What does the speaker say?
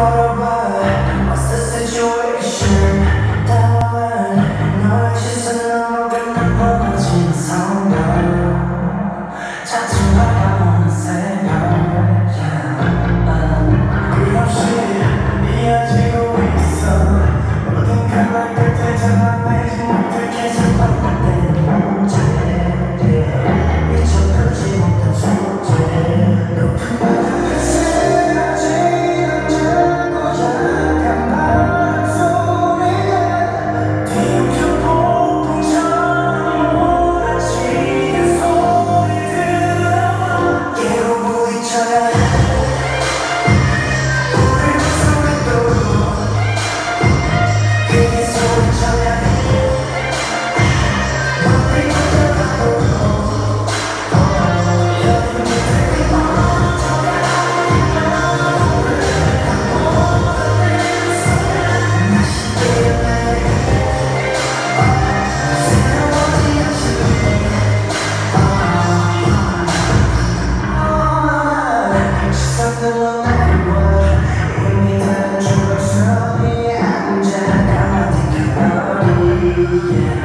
water, but what's the situation? Yeah.